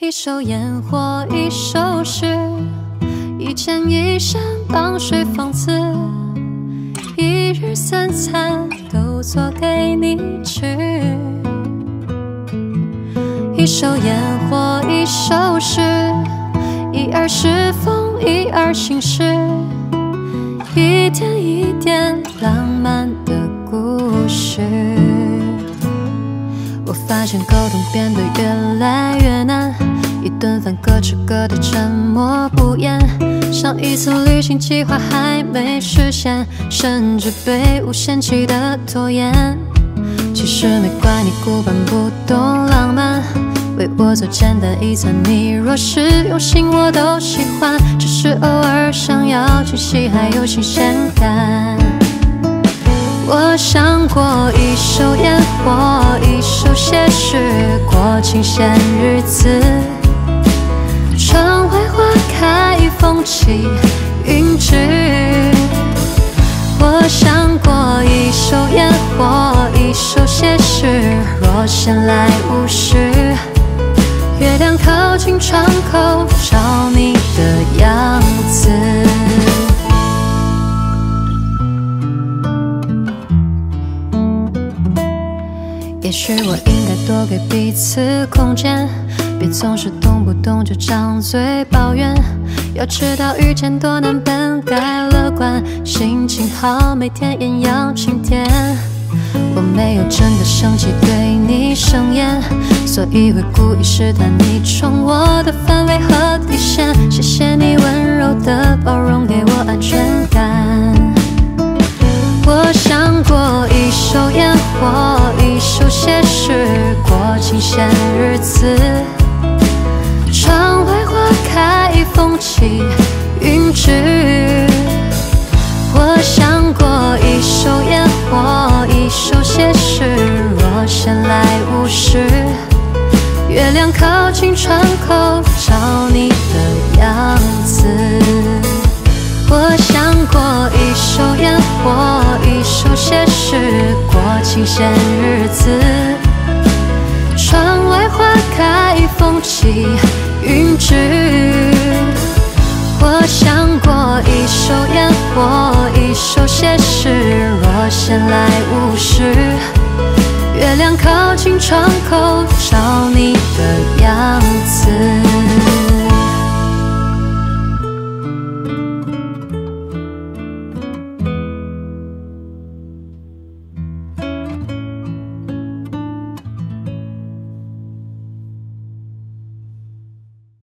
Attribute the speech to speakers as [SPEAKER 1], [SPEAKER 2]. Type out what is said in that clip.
[SPEAKER 1] 一首烟火，一首诗，一剑一山傍水放肆，一日三餐都做给你吃。一首烟火，一首诗，一二是风，一二心事，一点一点浪漫的故事。我发现沟通变得越来越难，一顿饭各吃各的，沉默不言。上一次旅行计划还没实现，甚至被无限期的拖延。其实没怪你古板不懂浪漫，为我做简单一餐，你若是用心我都喜欢。只是偶尔想要惊喜，还有新鲜感。我想过一手烟火，一手写诗，过清闲日子。起云直。我想过一手烟火，一手写诗，若闲来无事，月亮靠近窗口，照你的样子。也许我应该多给彼此空间，别总是动不动就张嘴抱怨。要知道遇见多难，本该乐观，心情好，每天艳阳晴天。我没有真的生气对你生厌，所以会故意试探你冲我的范围和底线。谢谢你温柔的包容，给我安全感。我想过一手烟火，一手写诗，过清闲日子。风起云直。我想过一手烟火，一手写诗，若闲来无事，月亮靠近窗口，照你的样子。我想过一手烟火，一手写诗，过清闲日子。窗外花开，风起云直。我想过一首烟火，一首写诗，若闲来无事，月亮靠近窗口，照你的样子。